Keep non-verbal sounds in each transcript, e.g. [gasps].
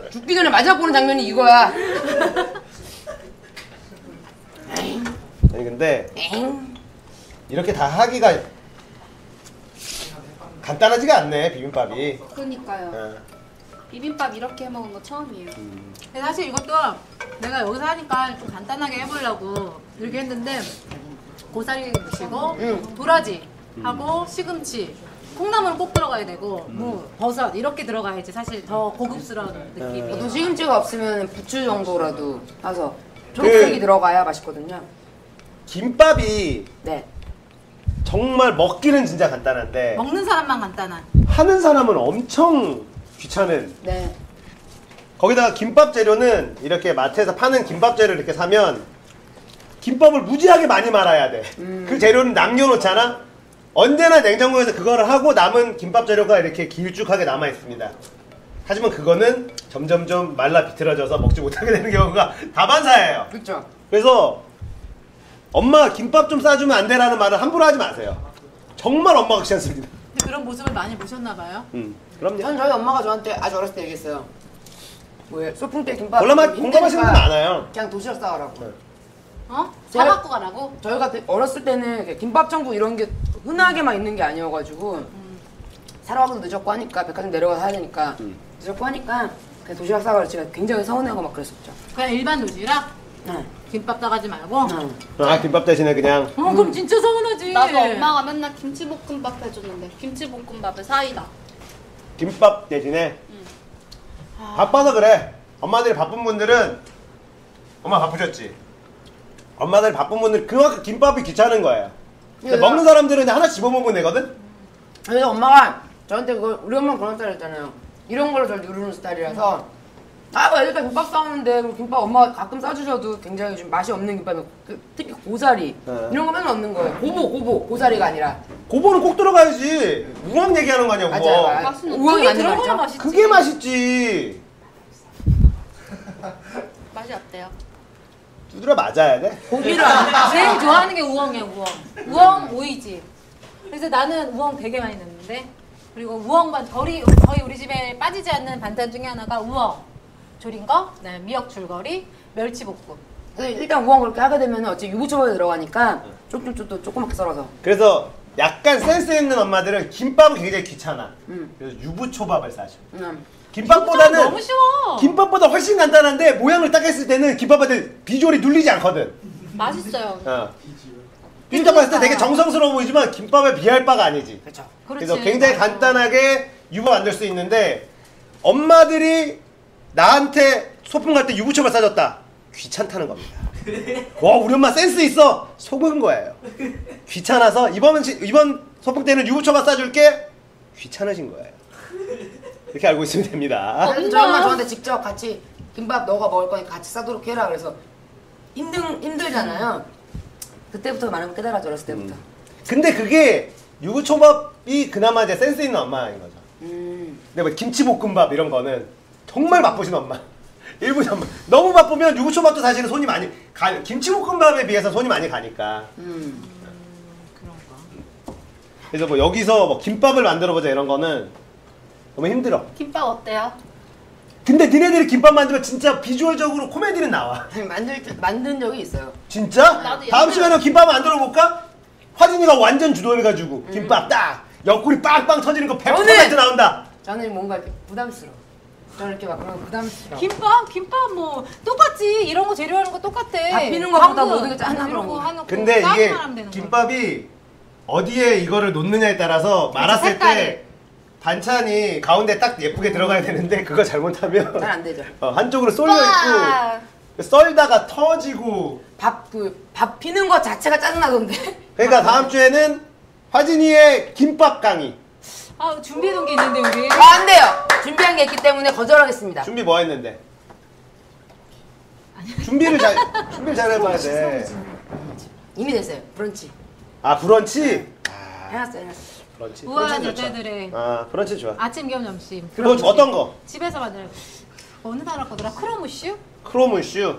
너 죽기 전에 마지막 보는 장면이 이거야. 아니 근데 엥. 이렇게 다 하기가 간단하지가 않네 비빔밥이. 그니까요. 어. 비빔밥 이렇게 해 먹은 거 처음이에요. 근데 사실 이것도 내가 여기서 하니까 좀 간단하게 해보려고 이렇게 했는데 고사리 무시고 도라지 하고 시금치 콩나물 꼭 들어가야 되고 무 버섯 이렇게 들어가야지 사실 더 고급스러운 느낌이 보통 시금치가 없으면 부추 정도라도 사서 초록색이 그- 들어가야 맛있거든요. 김밥이 네. 정말 먹기는 진짜 간단한데 먹는 사람만 간단한 하는 사람은 엄청 귀찮은 네. 거기다가 김밥 재료는 이렇게 마트에서 파는 김밥 재료를 이렇게 사면 김밥을 무지하게 많이 말아야 돼. 그 재료는 남겨놓잖아. 언제나 냉장고에서 그거를 하고 남은 김밥 재료가 이렇게 길쭉하게 남아 있습니다. 하지만 그거는 점점점 말라 비틀어져서 먹지 못하게 되는 경우가 다반사예요. 그렇죠. 그래서 엄마 김밥 좀 싸주면 안 되라는 말을 함부로 하지 마세요. 정말 엄마가 귀찮습니다. 근데 그런 모습을 많이 보셨나 봐요 음, 그럼요. 전 저희 엄마가 저한테 아주 어렸을 때 얘기했어요. 뭐예요? 소풍 때 김밥 좀 공감하시는 분 많아요. 그냥 도시락 싸가라고. 네. 어? 사갖고 가라고? 저희가 그 어렸을 때는 이렇게 김밥 천국 이런 게 흔하게만 있는 게 아니어가지고 사러 가기도 늦었고 하니까 백화점 내려가서 사야 되니까 늦었고 하니까 그냥 도시락 싸가지고 제가 굉장히 서운해하고 막 그랬었죠. 그냥 일반 도시락? 네. 김밥 싸가지 말고? 네. 아 김밥 대신에 그냥 어 그럼 진짜 서운하지 나도 엄마가 맨날 김치볶음밥 해줬는데 김치볶음밥에 사이다. 김밥 대신에 바빠서 그래. 엄마들이 바쁜 분들은 엄마 바쁘셨지. 엄마들 바쁜 분들 그만큼 김밥이 귀찮은 거예요. 근데 예. 먹는 사람들은 그냥 하나 집어 먹으면 되거든. 그래서 엄마가 저한테 그거 우리 엄마 그런 스타일이었잖아요. 이런 걸로 저를 누르는 스타일이라서 아, 뭐 애들까지 김밥 싸우는데 그럼 김밥 엄마가 가끔 싸주셔도 굉장히 좀 맛이 없는 김밥이 그, 특히 고사리 네. 이런 거 맨날 없는 거예요. 고보 고보 고사리가 아니라 고보는 꼭 들어가야지. 우엉 얘기하는 거 아니야 우엉. 맞아요. 맞아요. 맛은 우엉이 그게 맞는 들어가야. 맛있지 그게 맛있지. 맛이 어때요? 두드려 맞아야 돼. 고기를 안 제일 좋아하는 게 우엉이야 우엉 우엉 오이지 그래서 나는 우엉 되게 많이 넣는데 그리고 우엉반 거의, 거의 우리 집에 빠지지 않는 반찬 중에 하나가 우엉 조린 거 그다음에 미역 줄거리 멸치 볶음 그래서 일단 우엉 그렇게 하게 되면 어차피 유부초밥에 들어가니까 쪽쪽쪽도 조그맣게 썰어서 그래서 약간 센스 있는 엄마들은 김밥은 굉장히 귀찮아. 음. 그래서 유부초밥을 싸죠. 음. 김밥보다는 너무 쉬워 김밥보다 훨씬 간단한데 모양을 딱 했을 때는 김밥한테 비주얼이 눌리지 않거든. 맛있어요. 어. 비빔밥 봤을 때 되게 정성스러워 보이지만 김밥에 비할 바가 아니지. 그렇죠. 그렇지 그래서 굉장히 맞아. 간단하게 유부 만들 수 있는데 엄마들이 나한테 소풍 갈 때 유부초밥 싸줬다. 귀찮다는 겁니다. 와 우리 엄마 센스 있어 속은 거예요. 귀찮아서 이번 시- 이번 소풍 때는 유부초밥 싸줄게 귀찮으신 거예요. 이렇게 알고 있으면 됩니다. 그래서 저희 엄마 저한테 직접 같이 김밥 너가 먹을 거니까 같이 싸도록 해라 그래서 힘든 힘들잖아요. 그때부터 많은 걸 깨달았죠 어렸을 때부터. 근데 그게 유부초밥이 그나마 이제 센스 있는 엄마인 거죠. 음. 근데 뭐 김치볶음밥 이런 거는 정말 바쁘신 엄마. [laughs] 일부 엄마. 너무 바쁘면 유부초밥도 사실은 손이 많이 가. 김치볶음밥에 비해서 손이 많이 가니까. 음. 그런가 그래서 뭐 여기서 뭐 김밥을 만들어 보자 이런 거는 너무 힘들어. 김밥 어때요? 근데 니네들이 김밥 만들면 진짜 비주얼적으로 코미디는 나와. 만들 줄- 만든 적이 있어요. 진짜? 나도 다음 옛날에- 시간에 김밥 만들어 볼까? 화진이가 완전 주도해가지고 김밥 딱 옆구리 빵빵 터지는 거 100% 나온다. 저는 뭔가 이렇게 부담스러워. 저는 이렇게 막 그런 거 부담스러워. 김밥 김밥 뭐 똑같지 이런 거 재료하는 거 똑같아 밥 피는 거보다 방금 모든 게 이런 거 그런 거. 해놓고 근데 이게 하면 되는. 김밥이 어디에 이거를 놓느냐에 따라서 말았을 색깔이. 때 반찬이 가운데 딱 예쁘게 들어가야 되는데 그거 잘못하면 잘 안 되죠. 어, 한쪽으로 쏠려 와. 있고 썰다가 터지고 밥 그 밥 피는 거 자체가 짜증나던데. 그러니까 다음 주에는 화진이의 김밥 강의 아 준비해 놓은 게 있는데 우리 아, 안 돼요. 준비한 게 있기 때문에 거절하겠습니다. 준비 뭐 했는데? 준비를 잘 준비를 잘 해봐야 돼. 이미 됐어요. 브런치. 아 브런치? 아 해놨어요, 해놨어요. 브런치. 우아한 브런치. 여자들의 아 브런치 좋아. 아침 겸 점심 그거 어떤 거? 집에서 만드는 어느 나라 거더라 크로무슈? 크로문슈.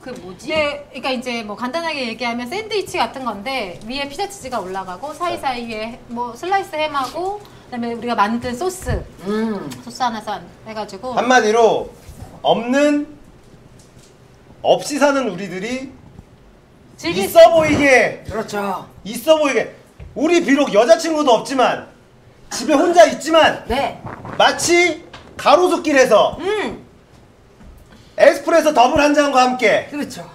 그게 뭐지? 네, 그러니까 이제 뭐 간단하게 얘기하면 샌드위치 같은 건데 위에 피자 치즈가 올라가고 사이사이에 뭐 슬라이스 햄하고 그다음에 우리가 만든 소스 음. 소스 하나 써 해가지고 한마디로 없는 없이 사는 우리들이 즐길 있어 보이게 그렇죠. 있어 보이게 우리 비록 여자친구도 없지만 집에 혼자 있지만 네. 마치 가로수길에서 음. 에스프레소 더블 한 잔과 함께 그렇죠.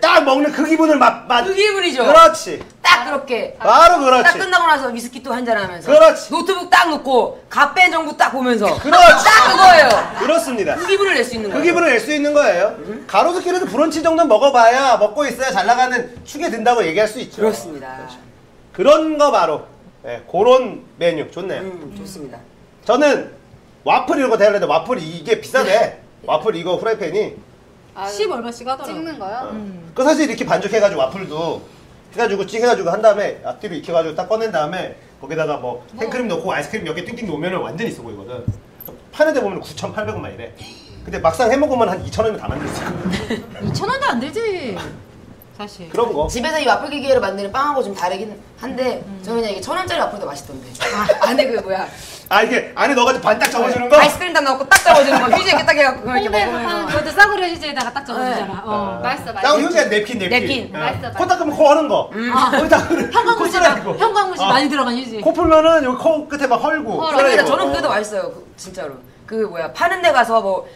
딱 먹는 그 기분을 맛, 맛. 그 기분이죠. 그렇지. 딱 그렇게. 바로 딱 그렇지. 끝나고 나서 위스키 또 한 잔 하면서. 그렇지. 노트북 딱 놓고 갓밴 정보 딱 보면서. 그렇지. 딱 그거예요. 그렇습니다. 그 기분을 낼 수 있는 그 거예요. 기분을 낼 수 있는 거예요. 가로수길에서 브런치 정도는 먹어봐야 먹고 있어야 잘 나가는 축에 든다고 얘기할 수 있죠. 그렇습니다. 그 런 거 바로. 예, 그런 메뉴 좋네요. 음, 좋습니다. 저는 와플 이런 거 대하려는데 와플이 이게 비싸네. 와플 이거 프라이팬이. 아, 10 얼마씩 하더라고. 찍는 거요? 음. 그 사실 이렇게 반죽해가지고 와플도 해가지고 찍 해가지고 한 다음에 앞뒤로 익혀가지고 딱 꺼낸 다음에 거기다가 뭐 생크림 넣고 아이스크림 몇개 띵띵 놓으면 완전히 있어 보이거든. 파는 데 보면 9,800원만 이래. 근데 막상 해먹으면 한 2,000원이면 다 만들 수 있거든. 2천 원도 안 들지. 사실. 그런 거. 집에서 이 와플 기계로 만드는 빵하고 좀 다르긴 한데 저는 그냥 이게 천 원짜리 와플도 맛있던데. 아, 안에 그 뭐야 아 이게 안에 넣어가지고 반딱 접어주는 거? 아이스크림 다 넣고 딱 접어주는 거 휴지 이렇게 딱 해갖고 이렇게 홍대 먹으면서. 파는 그것도 싸구려 휴지에다가 딱 적어주잖아. 네. 어. 맛있어, 맛있어. 딱 휴지에 냅킨 냅킨. 냅킨. 어. 맛있어, 맛있어. 코 닦으면 코 하는 거. 거기다 [laughs] 코 형광물질 쓰라리고. 형광물질 어. 많이 들어간 휴지. 코 풀면은 여기 코 끝에 막 헐고. 헐, 그러니까 쓰라리고. 저는 어. 그게 더 맛있어요. 그, 진짜로. 그 뭐야 파는 데 가서 뭐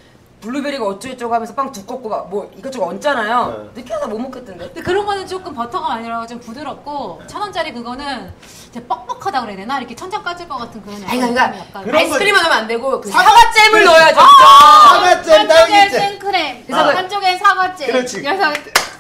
블루베리가 어쩌고저쩌고 하면서 빵 두껍고 막 뭐 이것저것 얹잖아요. 네. 느끼하다 못 먹겠던데. 근데 그런 거는 조금 버터가 들어가고 좀 부드럽고 천 원짜리 그거는 이제 뻑뻑하다 그래야 되나 이렇게 천장 까질 것 같은 그런 아니 그러니까 약간 그런 아이스크림만 넣으면 안 되고 그 사과- 사과잼을. 넣어야죠. 사과잼 한쪽엔 딸기잼. 생크림, 그래서 그- 한쪽엔 사과잼. 그렇지. 그래서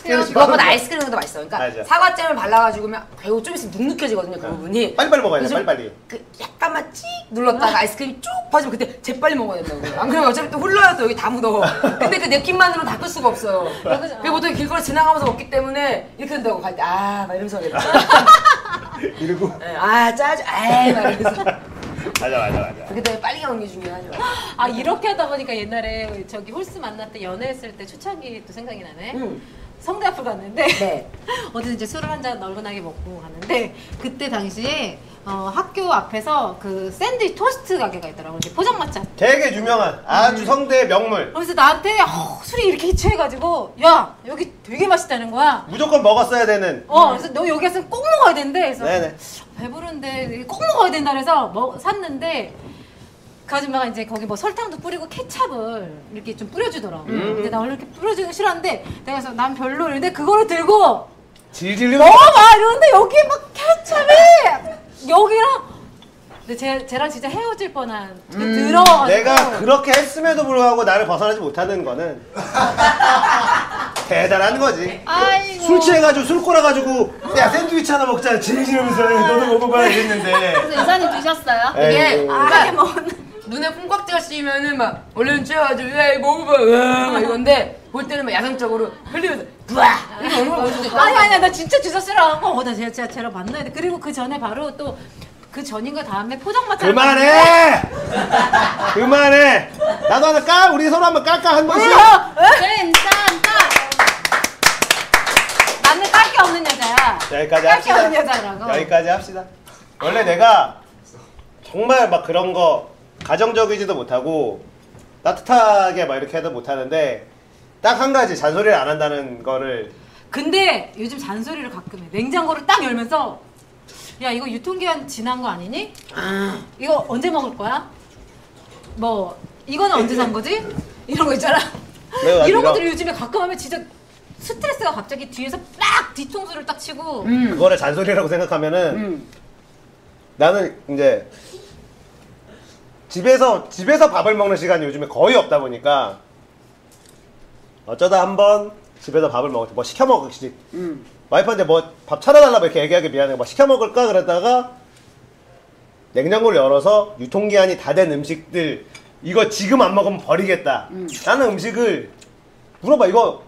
그렇지. 그것보다 맞아. 아이스크림이 더 맛있어. 그러니까 맞아. 사과잼을 발라가지고 면 배우 좀 있으면 눅눅해지거든요. 그 부분이. 빨리빨리 먹어야 돼, 빨리빨리. 그 약간만 찍 눌렀다가 아이스크림 쭉 퍼지면 그때 재빨리 먹어야 된다고. 안 그러면 어차피 또 흘러요 또 여기 다 묻어. 근데 그 느낌만으로 닦을 수가 없어요. 그죠? 그 보통 길거리 지나가면서 먹기 때문에 이렇게 된다고 갈 때 아막 이러면서. [laughs] 이러고. 예, 아 짜증 아이 막 이러면서 맞아 맞아 맞아. 때문에 빨리 가는 게 중요하죠. 아 이렇게 하다 보니까 옛날에 저기 홀스 만날 때 연애했을 때 초창기 또 생각이 나네. 음. 성대 앞을 갔는데 네. [laughs] 어디서 이제 술을 한 잔 널널하게 먹고 갔는데 그때 당시에 어, 학교 앞에서 그 샌드위치 토스트 가게가 있더라고 이렇게 포장마차. 되게 유명한 아주 성대의 명물. 그래서 나한테 어, 술이 이렇게 취해가지고 야 여기 되게 맛있다는 거야. 무조건 먹었어야 되는. 어 그래서 너 여기 왔으면 꼭 먹어야 된대. 그래서 네네. 배부른데 꼭 먹어야 된다 그래서 먹, 샀는데 그 아줌마가 이제 거기 뭐 설탕도 뿌리고 케찹을 이렇게 좀 뿌려주더라고. 음. 근데 나 원래 이렇게 뿌려주는 거 싫어하는데 내가 그래서 난 별로 이런데 그거를 들고 질질 먹어봐 이러는데 여기에 막 케찹이 여기랑 근데 쟤, 쟤랑 진짜 헤어질 뻔한 그 더러워가지고 내가 그렇게 했음에도 불구하고 나를 벗어나지 못하는 거는 [laughs] 대단한 거지. 아이고. 술 취해가지고 술 꼬라가지고 야 샌드위치 하나 먹자 질질 하면서 너도 먹어봐 이랬는데 그래서 이사님 드셨어요? 이게. 아게 먹는 눈에 콩깍지가 씌면은 막 얼른 쬐가지고 야 이거 먹어봐. 으아, 막 이건데 볼 때는 막 야성적으로 흘리면서 부아! 이렇게 있다. 아니 아니 나 진짜 주소 싫어하고 어나 제가 제가 쟤랑 만나야 돼 그리고 그 전에 바로 또 그 전인가 다음에 포장마차 그만해! 그만해! 나도 하나 까 우리 서로 한번 깔까? 한 번씩 괜찮다. 나는 깔게 없는 여자야. 여기까지 깔게 없는 합시다. 여자라고. 여기까지 합시다. 원래 내가 정말 막 그런 거 가정적이지도 못하고 따뜻하게 막 이렇게 해도 못하는데 딱 한 가지 잔소리를 안 한다는 거를 근데 요즘 잔소리를 가끔 해 냉장고를 딱 열면서 야 이거 유통기한 지난 거 아니니? 이거 언제 먹을 거야? 뭐 이거는 언제 산 거지? 이런 거 있잖아 내가 이런 이거- 것들을 요즘에 가끔 하면 진짜 스트레스가 갑자기 뒤에서 빡 뒤통수를 딱 치고 음. 그거를 잔소리라고 생각하면은 음. 나는 이제 집에서 집에서 밥을 먹는 시간이 요즘에 거의 없다 보니까 어쩌다 한번 집에서 밥을 먹을 때 뭐 시켜 먹을지 음. 와이프한테 뭐 밥 차려달라고 이렇게 얘기하기 미안해. 뭐 시켜 먹을까? 그랬다가 냉장고를 열어서 유통기한이 다 된 음식들 이거 지금 안 먹으면 버리겠다. 라는 음식을 물어봐. 이거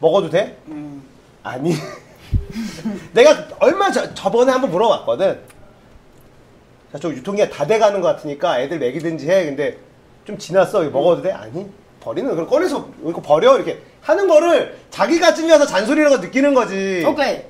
먹어도 돼? 음. 아니. [laughs] 내가 얼마 전 저번에 한번 물어봤거든. 자, 저 유통기한 다 돼가는 것 같으니까 애들 먹이든지 해 근데 좀 지났어 이거 먹어도 돼? 아니 버리는 그걸 꺼내서 이거 버려 이렇게 하는 거를 자기가 찔려서 잔소리라고 느끼는 거지 오케이.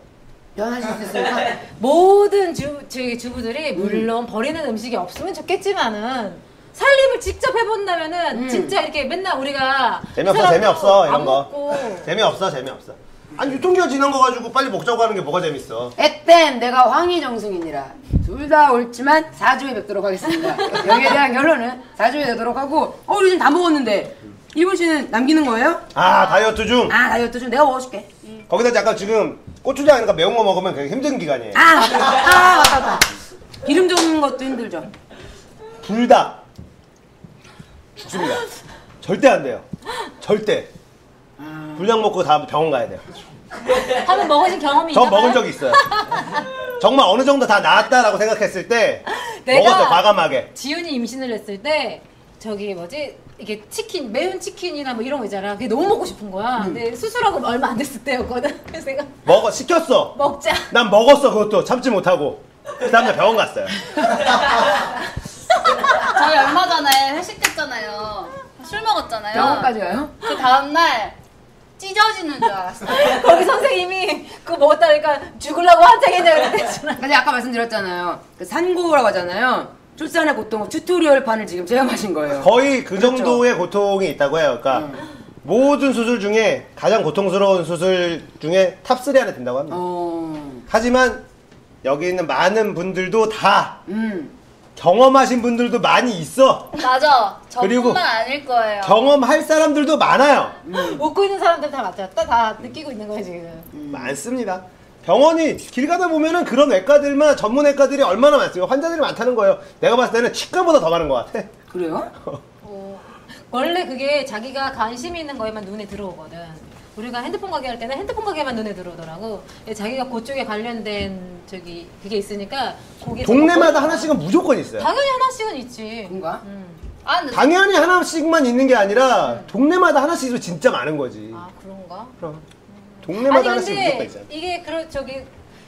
변하실 수 있으니까. 모든 주, 저희 주부들이 물론 버리는 음식이 없으면 좋겠지만은 살림을 직접 해본다면은 음. 진짜 이렇게 맨날 우리가 재미없어, 사람도 재미없어, 안 이런 거. 먹고 재미없어 재미없어. 아니 유통기한 지난 거 가지고 빨리 먹자고 하는 게 뭐가 재밌어? 에땐 내가 황희정승이니라 둘 다 옳지만 4주에 뵙도록 하겠습니다. 여기에 대한 결론은 4주에 되도록 하고 어 우리 지금 다 먹었는데 일본 씨는 남기는 거예요? 아 다이어트 중 아 다이어트 중 내가 먹어줄게. 거기다 잠깐 지금 고추장이니까 매운 거 먹으면 되게 힘든 기간이에요. 아 맞다 아 맞다 맞다. 기름 적는 것도 힘들죠. 불닭 죽습니다. 절대 안 돼요. 절대. 불닭 먹고 다음 병원 가야 돼요. 한번 먹으신 경험이 저 있나요? 먹은 적 있어요. 정말 어느 정도 다 나았다라고 생각했을 때 내가- 먹었어요. 과감하게. 지훈이 임신을 했을 때 저기 뭐지 이게 치킨 매운 치킨이나 뭐 이런 거 있잖아. 그게 너무 먹고 싶은 거야. 음. 근데 수술하고 얼마 안 됐을 때였거든. [laughs] 그래서 내가 먹어 시켰어. 먹자. 난 먹었어 그것도 참지 못하고. 그 다음날 병원 갔어요. 저희 얼마 전에 회식 했잖아요. 술 먹었잖아요. 병원까지 가요? 그 다음날 찢어지는 줄 알았어요. [laughs] 거기 선생님이 그거 먹었다 그러니까 죽으려고 환장했냐 그랬잖아. 근데 아까 말씀드렸잖아요. 그 산고라고 하잖아요. 출산의 고통 tutorial 판을 지금 체험하신 거예요. 거의 그 그렇죠. 정도의 고통이 있다고 해요. 그러니까 모든 수술 중에 가장 고통스러운 수술 중에 top 3 안에 든다고 합니다. 어, 하지만 여기 있는 많은 분들도 다 음, 경험하신 분들도 많이 있어. 맞아. 그리고 저뿐만 아닐 거예요. 경험할 사람들도 많아요. 웃고 있는 사람들 다 맞았다. 다 느끼고 있는 거야 지금. 많습니다. 병원이 길 가다 보면은 그런 외과들만 전문 외과들이 얼마나 많습니까? 환자들이 많다는 거예요. 내가 봤을 때는 치과보다 더 많은 것 같아. 그래요? 어, [laughs] 원래 그게 자기가 관심 있는 거에만 눈에 들어오거든. 우리가 핸드폰 가게 할 때는 핸드폰 가게만 눈에 들어오더라고. 자기가 그쪽에 관련된 저기 그게 있으니까 거기 동네마다 하나씩은 무조건 있어요. 당연히 하나씩은 있지. 뭔가? 음. 아, 근데 당연히 하나씩만 있는 게 아니라 동네마다 하나씩 있으면 진짜 많은 거지. 아 그런가? 그럼 아니 동네마다 하나씩 무조건 있잖아. 이게 그런 저기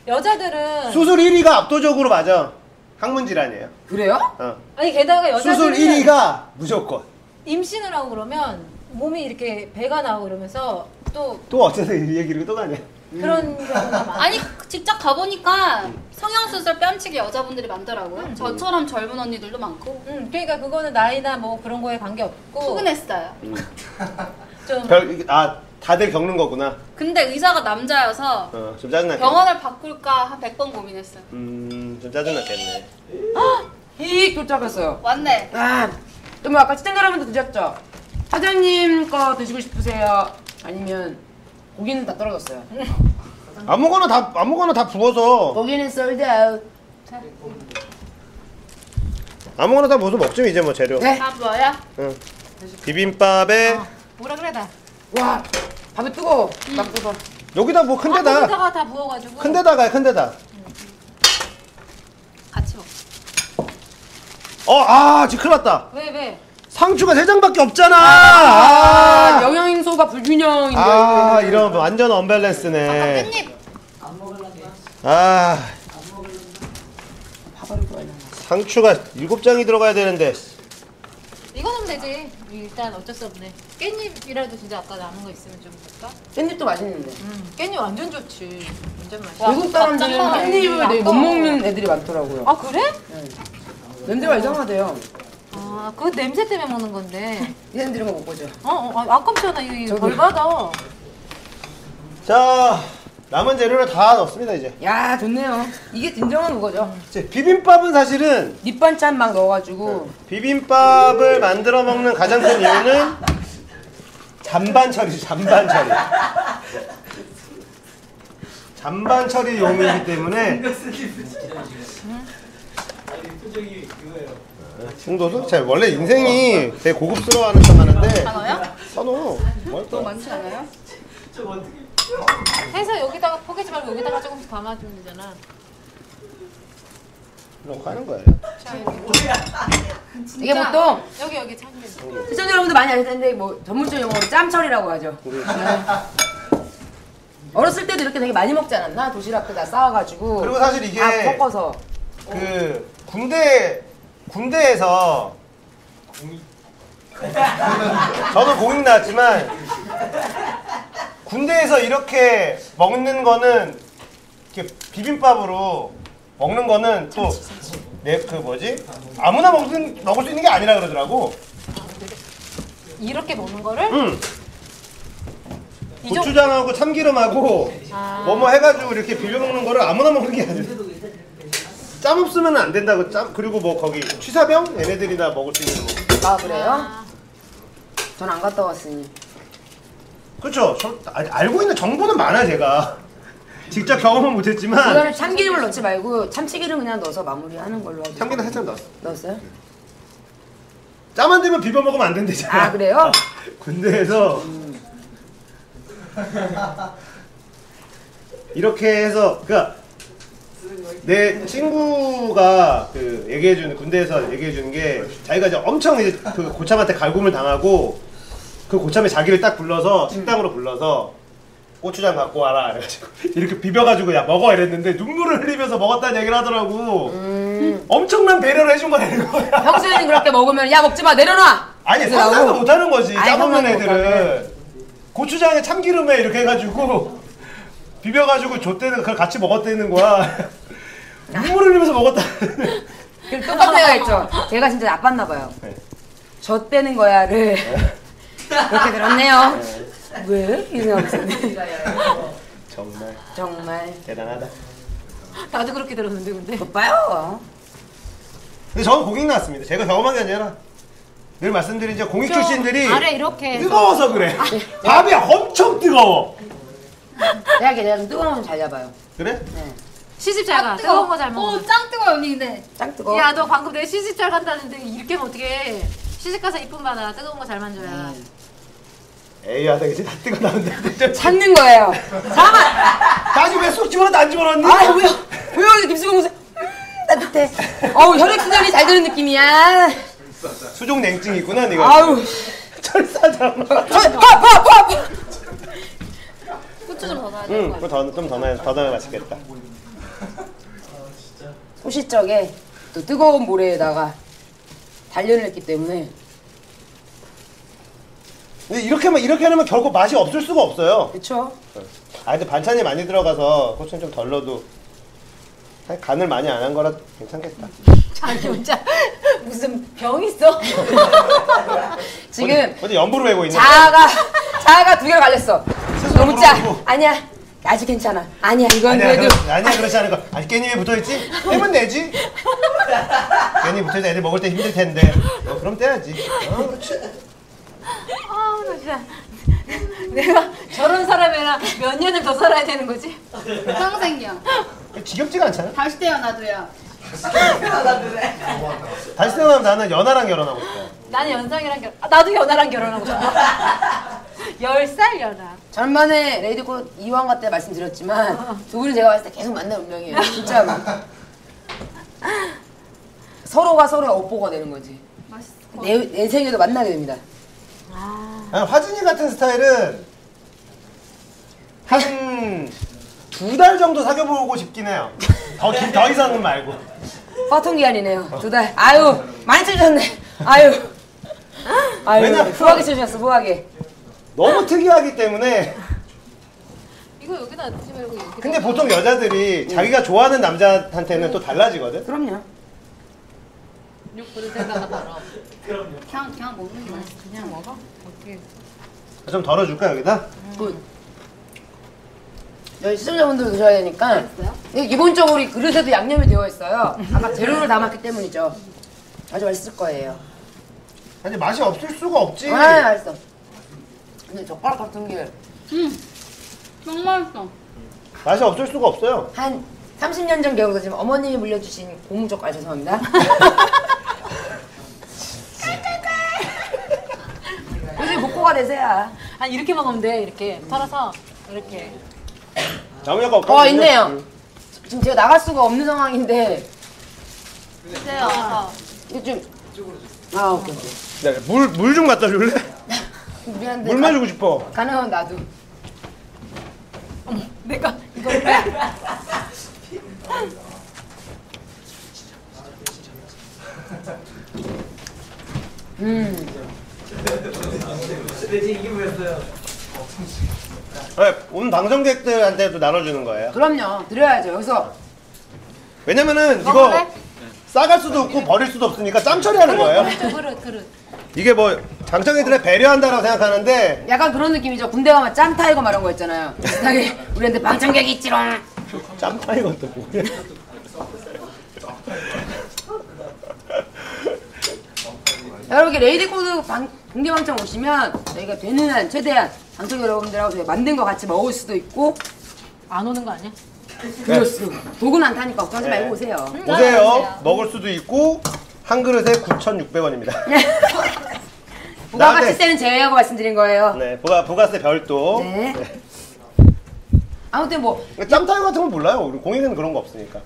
여자들은 수술 1위가 압도적으로 맞아. 항문 질환이에요. 그래요? 어. 아니 게다가 여자들은 수술 1위가 무조건. 임신을 하고 그러면 몸이 이렇게 배가 나오고 그러면서 또 또 어쩌다 이 얘기를 또 가냐. 그런 경우가 많아. 아니 직접 가보니까 성형수술 뺨치기 여자분들이 많더라고요. 저처럼 젊은 언니들도 많고 음, 그러니까 그거는 나이나 뭐 그런 거에 관계 없고 포근했어요. [laughs] 좀 별, 이게- 아, 다들 겪는 거구나. 근데 의사가 남자여서 어, 좀 짜증났겠네. 병원을 바꿀까 한 100번 고민했어요. 음, 좀 짜증났겠네. [gasps] 히 도착했어요. 왔네. 아, 또뭐 아까 시청자 여러분도 드셨죠? 사장님 거 드시고 싶으세요? 아니면 고기는 다 떨어졌어요. [laughs] 아무거나 다, 아무거나 다 부어서, 고기는 sold out. 아무거나 다 부어서 먹죠, 이제 뭐 재료. 네. 다 뭐야? 응. 비빔밥에, 어, 뭐라 그래 다. 와, 밥이 뜨거워. 막 뜨거. 여기다 뭐큰 아, 데다, 거기다가 다 부어가지고 큰 데다가, 큰 데다. 같이 먹. 어, 아, 지금 큰일 났다. 왜 왜? 상추가 세 장밖에 없잖아! 아, 아, 영양소가 불균형인데. 아, 이런 완전 언밸런스네. 깻잎. 아, 밥알을 구워야 상추가 일곱 장이 들어가야 되는데. 이거 넣으면 되지. 일단 어쩔 수 없네. 깻잎이라도 진짜 아까 남은 거 있으면 좀 볼까? 깻잎도 맛있는데. 음, 깻잎 완전 좋지. 완전 맛있어. 외국 사람들은. 깻잎을 되게 못 먹는 애들이 많더라고요. 아 그래? 냄새가 이상하대요. 아, 그거 냄새 때문에 먹는 건데. 이 사람들은 못 보죠. 어, 어 아, 아깝잖아. 이거, 저도. 벌 받아. 자, 남은 재료를 다 넣습니다, 이제. 야, 좋네요. 이게 진정한 그거죠. 이제 비빔밥은 사실은 밑반찬 막 넣어가지고. 비빔밥을 만들어 먹는 가장 큰 이유는 잔반 처리, 잔반 처리. 잔반 처리 용이기 때문에 승도수? 제 원래 인생이 되게 고급스러워하는 척 하는데 단어요? 선호 뭐 많지 않아요? 해서 여기다가 포개지 말고 여기다가 조금씩 담아주면 되잖아. 이렇게 하는 거예요. 이게 보통 여기 여기 참기. 시청자 여러분들 많이 아실 텐데 뭐 전문적 용어로 짬처리라고 하죠. 네. 어렸을 때도 이렇게 되게 많이 먹지 않았나? 도시락에다 싸와가지고. 그리고 사실 이게 다 섞어서. 그 군대 군대에서 저도 공익 나왔지만 군대에서 이렇게 먹는 거는 이렇게 비빔밥으로 먹는 거는 또 내 그 뭐지 아무나 먹는 먹을 수 있는 게 아니라 그러더라고. 이렇게 먹는 거를 응. 고추장하고 참기름하고 뭐뭐 해가지고 이렇게 비벼 먹는 거를 아무나 먹는 게 아니라. 짬 없으면 안 된다고 짬 그리고 뭐 거기 취사병 얘네들이나 먹을 수 있는 거. 아 그래요? 전 안 갔다 왔으니. 그렇죠. 저, 아, 알고 있는 정보는 많아 제가. [laughs] 직접 경험은 못했지만 이거는 참기름을 넣지 말고 참치기름 그냥 넣어서 마무리하는 걸로 하죠. 참기름 살짝 넣었어. 넣었어요? 짬 안 되면 비벼 먹으면 안 된대잖아. 아, 그래요? 군대에서 이렇게 해서 그러니까 내 친구가 그 얘기해 주는 군대에서 얘기해 주는 게 자기가 이제 엄청 이제 그 고참한테 갈굼을 당하고 그 고참이 자기를 딱 불러서 식당으로 불러서 고추장 갖고 와라 그래가지고 [laughs] 이렇게 비벼가지고 야 먹어 이랬는데 눈물을 흘리면서 먹었다는 얘기를 하더라고. 엄청난 배려를 해준 거라는 거야 평소에는 그렇게 먹으면 야 먹지 마 내려놔. 아니 이렇게 상상도. 못하는 거지 아니, 짜먹는 상상도 애들은. 고추장에 참기름에 이렇게 해가지고 [laughs] 비벼가지고 줬대는 그걸 같이 먹었다는 거야 눈물 흘리면서 먹었다 [laughs] 똑같은 애가 있죠. 제가 진짜 나빴나 봐요. 네. 저 떼는 거야를 그렇게 들었네요. 왜? 이러면서 [laughs] 정말 정말 대단하다 나도 그렇게 들었는데 근데 못 봐요. 근데 저는 공익 나왔습니다 제가 경험한 게 아니라 늘 말씀드린 저 공익 출신들이 아래 이렇게 해서 뜨거워서 그래 밥이 엄청 뜨거워 내가 좀 뜨거운 거잘 잡아요. 그래? 네. 시집 잘 가. 뜨거운 거 잘 먹어. 오 짱 뜨거워 언니 근데. 짱 뜨거. 야, 너 방금 내 시집 잘 간다는데 이렇게 하면 어떡해. 시집 가서 이쁨 받아. 뜨거운 거 잘 만져야. 에이 하다 이제 다 뜨거 나는데 [laughs] 찾는 거예요. 잠깐만. 다시 왜쏙 집어넣었다 안 집어넣었니? 아 뭐야? 뭐야 이렇게 입술공 무슨 따뜻해. 어우 혈액 순환이 잘 되는 느낌이야. 수족 냉증이 있구나 네가 아우. 철사잖아 저파파파 고추 좀더 넣어야 응, 돼. 그거 더, 좀더 넣어야, 더 넣어야 맛있겠다. 소시적에 또 뜨거운 모래에다가 단련을 했기 때문에 근데 이렇게 하면, 이렇게 하면 결국 맛이 없을 수가 없어요. 그쵸? 아, 근데 반찬이 많이 들어가서 고추는 좀 덜 넣어도 사실 간을 많이 안 한 거라 괜찮겠다. 아니, 진짜 무슨 병 있어? [laughs] 지금 어제 연부를 외고 있는데. 자아가 자아가 두 개가 갈렸어. 스스로 너무 짜. 아니야. 아직 괜찮아. 아니야. 이건 아니야, 그래도 그렇, 아니야, 그렇지 않은 거. 아직 깻잎에 붙어있지? 떼면 되지. 깻잎 붙어있어 애들 먹을 때 힘들 텐데. 어, 그럼 떼야지. 어, 그렇지. 아, 나 진짜. 내가 저런 사람이랑 몇 년을 더 살아야 되는 거지? 평생이야. 지겹지가 않잖아. 다시 태어나도야. [laughs] 다시 태어나면 나는 연하랑 결혼하고 싶어. 나는 연상이랑 결혼. 아, 나도 연하랑 결혼하고 싶어. [laughs] 10살 연하. 전반에 레이드꽃 이왕가 때 말씀드렸지만 두 분이 제가 봤을 때 계속 만날 운명이에요. 진짜로. 서로가 서로의 업보가 되는 거지. 맛있어. 내, 내 생에도 만나게 됩니다. 아, 화진이 같은 스타일은 한 두 달 정도 사귀어보고 싶긴 해요. 더, 긴- 더 이상은 말고. 화통 기한이네요. 두 달. 아유 많이 쳐주셨네. 아유. 아유 왜냐면- 후하게 쳐주셨어 후하게. 너무 특이하기 때문에. 이거 여기다 넣지 말고 여기다. 근데 보통 여자들이 자기가 좋아하는 남자한테는 또 달라지거든? 그럼요. 육 그릇에다가 달아. 그냥 그냥 먹는 게 맛있어. 그냥 먹어? 어떻게? 좀 덜어줄까, 여기다? Good. 여기 시청자분들 드셔야 되니까 이게 기본적으로 이 그릇에도 양념이 되어 있어요. 아까 재료를 담았기 때문이죠. 아주 맛있을 거예요. 아니, 맛이 없을 수가 없지. 아 맛있어. 근데 젓가락 같은 게 너무 맛있어. 맛이 없을 수가 없어요. 한 30년 전 기억으로 지금 어머님이 물려주신 고무젓갈 죄송합니다. [laughs] 요즘 복고가 되세요. 아니 이렇게 먹으면 돼. 이렇게 털어서 이렇게. 나무약가 없거든요. 어 있네요. 지금 제가 나갈 수가 없는 상황인데 네, 와서. 이거 좀. 아 오케이 오케이. 네, 물, 물 좀 갖다 줄래? 미안한데 물 가- 마시고 싶어. 가능하면 나도. 내가 이거 [laughs] 음. 네, 온 방송객들한테도 나눠주는 거예요. 그럼요. 드려야죠. 여기서 왜냐면은 이거 먹을래? 싸갈 수도 없고 버릴 수도 없으니까 짬 처리하는 거예요. 그릇 그릇 그릇. 이게 뭐 장정이들의 배려한다라고 생각하는데 약간 그런 느낌이죠. 군대 가면 짬 tiger 말한 거 있잖아요. 비슷하게 우리한테 방청객이 있지롱. 짬 tiger 또 뭐야? 여러분 이렇게 레이디 코드 방, 공개 방청 오시면 저희가 되는 한 최대한 방청 여러분들하고 저희 만든 거 같이 먹을 수도 있고 안 오는 거 아니야? 그럴 수도 독은 안 타니까 걱정하지 네. 말고 오세요. 오세요. 알았어요. 먹을 수도 있고 한 그릇에 9,600원입니다. 부가가치 나한테- 때는 제외하고 말씀드린 거예요. 네, 부가 부가세 별도. 네. 아무튼 뭐 짬 tiger 같은 건 몰라요. 우리 공익은 그런 거 없으니까.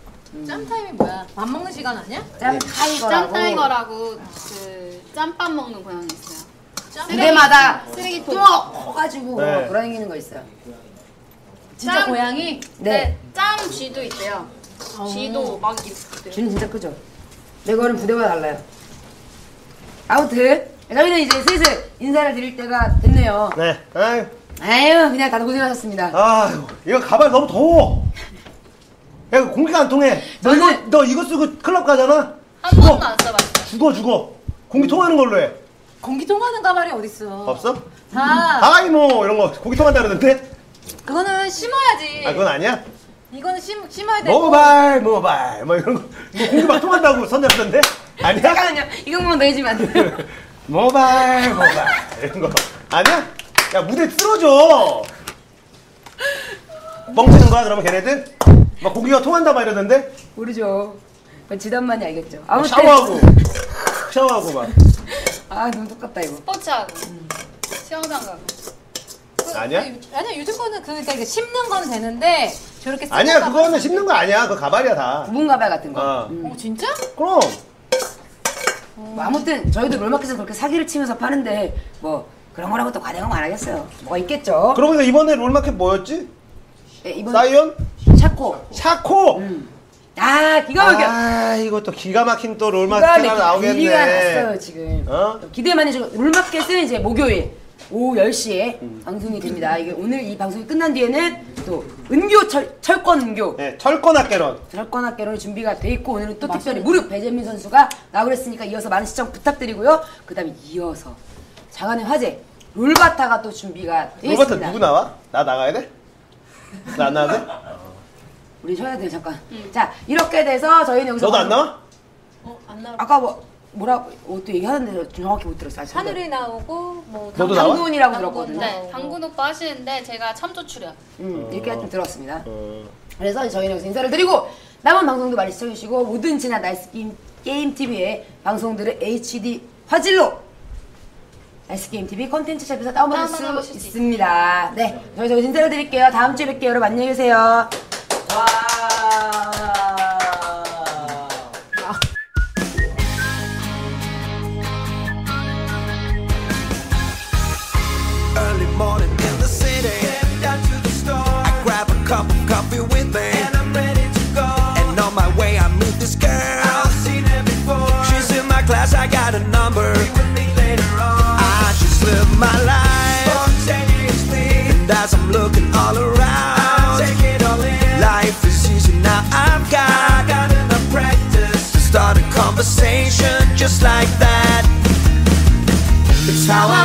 짬 타임이 뭐야? 밥 먹는 시간 아니야? 짬 tiger라고 짬tiger라고 그 짬밥 먹는 고양이 있어요. 부대마다 쓰레기통. 뚱어 커가지고 네. 돌아다니는 거 있어요. 진짜 짬. 고양이? 네. 네. 짬 쥐도 있대요. 어. 쥐도 막 있대요. 쥐는 진짜 크죠. 내 거는 부대마다 달라요. 아무튼 저희는 이제 슬슬 인사를 드릴 때가 됐네요. 네. 아유, 아유 그냥 다들 고생하셨습니다. 아유, 이거 가발 너무 더워. 야, 공기가 안 통해. 너 이거, 너 이거 쓰고 클럽 가잖아? 한 죽어. 번도 안 써봤어요. 죽어, 죽어. 공기 통하는 걸로 해. 공기 통하는 가발이 어딨어? 없어? 다 아이, 뭐, 이런 거. 공기 통한다 그러는데? 그거는 심어야지. 아, 그건 아니야? 이거는 심 심어야 돼. 모바일, 모바일. 뭐 이런 거. 뭐 공기 막 통한다고 선 잡던데? 아니야? 잠깐만요. 이것만 더 해주면 안 돼요? [laughs] 모바일, 모바일. 이런 거. 아니야? 야, 무대 쓰러져. 뻥치는 거야, 그러면 걔네들? 막 공기가 통한다 막 이러던데? 모르죠. 그건 지단만이 알겠죠. 막 아무튼 샤워하고. [laughs] 샤워하고 막. 아 너무 똑같다 이거. 스포츠하고 수영장 가고. 그- 아니야? 그- 아니야 요즘 거는 그 그러니까 이게 심는 건 되는데 저렇게 쓰는 아니야, 그거는 안 씹는 거 아니야. 그거 가발이야, 다. 부분 가발 같은 거. 어. 돼. 어 진짜? 그럼. 뭐 아무튼 저희도 롤마켓에서 그렇게 사기를 치면서 파는데 뭐 그런 거라고 또 과대광 안 하겠어요. 뭐가 있겠죠. 그러고 보니까 이번에 롤마켓 뭐였지? 네, 이번 사이언? 샤코. 샤코! 음. 아 기가 막혀. 아, 이거 또 기가 막힌 또 롤마켓 하나 나오겠네. 기가 났어요 지금. 어? 기대 많이 주 롤마켓은 이제 목요일 오후 10시에 음. 방송이 됩니다. 이게 오늘 이 방송이 끝난 뒤에는 또 은교 철, 철권 은교 네, 철권 학개론. 철권 학개론이 준비가 돼 있고 오늘은 또 특별히 무릎 배재민 선수가 나오고 했으니까 이어서 많은 시청 부탁드리고요. 그다음에 이어서 장안의 화제 롤바타가 또 준비가 돼 롤바타 있습니다. 누구 나와? 나 나가야 돼? 나 안 나와도 돼? 우리 쉬어야 돼요 잠깐. 자 이렇게 돼서 저희는 여기서 너도 안 나와? 어 안 나와. 아까 뭐 뭐라고 어, 또 얘기하는데 정확히 못 들었어. 아직. 하늘이 나오고 뭐 너도 나와? 당군이라고 당군, 들었거든요. 네, 당군 오빠 하시는데 제가 참조 출연. 음, 이렇게 좀 들었습니다. 어. 그래서 저희는 여기서 인사를 드리고 남은 방송도 많이 시청해주시고 모든 지난 나이스 게임, 게임 TV의 방송들을 HD 화질로 나이스 게임 TV 컨텐츠 샵에서 다운받을 수 다운받아보실 수 있습니다. 네, 저희 저희 인사를 드릴게요. 다음 주에 뵐게요. 여러분 안녕히 계세요. 와. cała